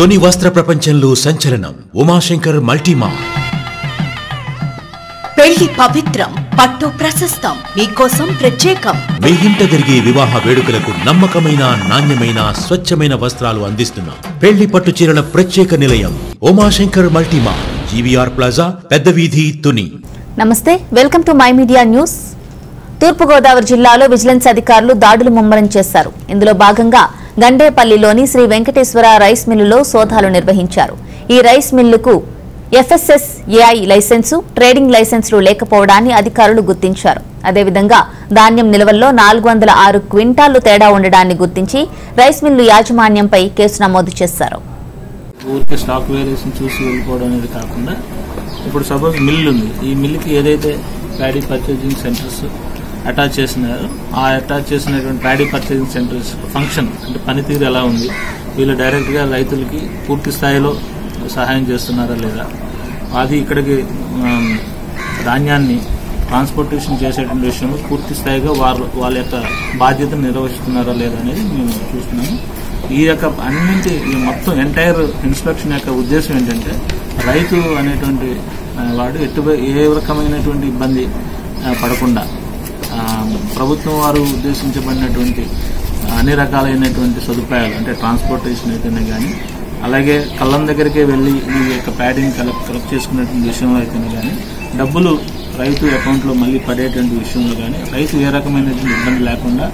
తొని వస్త్ర ప్రపంచంలో సంచలనం ఉమాశంకర్ మల్టీమా. పెళ్ళి పవిత్రం పట్టు ప్రశస్తం మీకోసం ప్రత్యేకం. మీ ఇంట జరిగే వివాహ వేడుకలకు నమ్మకమైన నాణ్యమైన స్వచ్ఛమైన వస్త్రాలు అందిస్తున్నాం. పెళ్ళి పట్టు చీరల ప్రత్యేక నిలయం ఉమాశంకర్ మల్టీమా. జీవీఆర్ ప్లాజా పెద్ద వీధి తుని. నమస్తే welcome to my media news. తూర్పుగోదావరి జిల్లాలో విజిలెన్స్ అధికారులు దాడులు ముమ్మరం చేశారు. ఇందులో భాగంగా గండేపల్లిలోని శ్రీ వెంకటేశ్వర రైస్ మిల్లులో సోదాలు నిర్వహించారు. ఈ రైస్ మిల్లుకు ఎఫ్ఎస్ఎస్ ఏఐ లైసెన్సు ట్రేడింగ్ లైసెన్సులు లేకపోవడాన్ని అధికారులు గుర్తించారు. అదేవిధంగా ధాన్యం నిల్వల్లో నాలుగు వందల ఆరు క్వింటాళ్ళు తేడా ఉండడాన్ని గుర్తించి రైస్ మిల్లు యాజమాన్యంపై కేసు నమోదు చేశారు. స్టాక్ వేరియేషన్ చూసి వెళ్ళిపోవడం అనేది కాకుండా ఇప్పుడు సపోజ్ మిల్ ఉంది ఈ మిల్లుకి ఏదైతే ప్యాడీ పర్చేజింగ్ సెంటర్స్ అటాచ్ చేసినారు ఆ అటాచ్ చేసినటువంటి ప్యాడీ పర్చేసింగ్ సెంటర్స్ ఫంక్షన్ అంటే పనితీరు ఎలా ఉంది? వీళ్ళు డైరెక్ట్గా రైతులకి పూర్తి స్థాయిలో సహాయం చేస్తున్నారా లేదా? అది ఇక్కడికి ధాన్యాన్ని ట్రాన్స్పోర్టేషన్ చేసేటువంటి విషయంలో పూర్తి స్థాయిగా వారు వాళ్ళ యొక్క బాధ్యతను నిర్వహిస్తున్నారా లేదా అనేది మేము చూస్తున్నాము. ఈ యొక్క అన్నింటి ఈ మొత్తం ఎంటైర్ ఇన్స్పెక్షన్ యొక్క ఉద్దేశం ఏంటంటే రైతు అనేటువంటి వాడు ఎటు ఏ రకమైనటువంటి ఇబ్బంది పడకుండా ప్రభుత్వం వారు ఉద్దేశించబడినటువంటి అన్ని రకాలైనటువంటి సదుపాయాలు అంటే ట్రాన్స్పోర్టేషన్ అయితేనే కానీ అలాగే కళ్ళం దగ్గరికే వెళ్ళి ఈ యొక్క ప్యాడింగ్ కలెక్ట్ కలెక్ట్ చేసుకునేటువంటి విషయంలో అయితేనే కానీ డబ్బులు రైతు అకౌంట్లో మళ్ళీ పడేటువంటి విషయంలో కానీ రైతు ఏ రకమైనటువంటి ఇబ్బంది లేకుండా